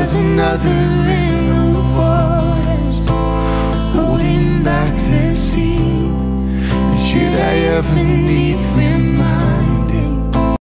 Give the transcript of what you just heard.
was another in the waters, holding back the sea. Should I ever need